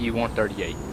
E-138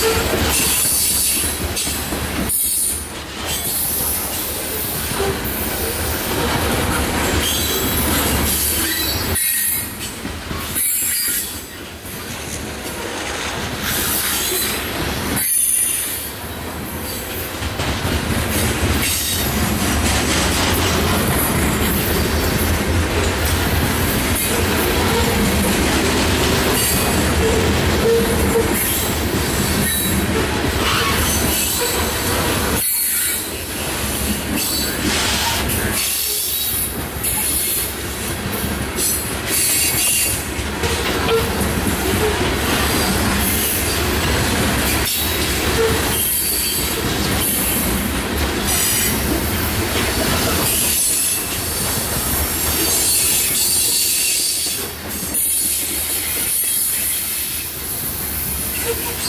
Let's go. you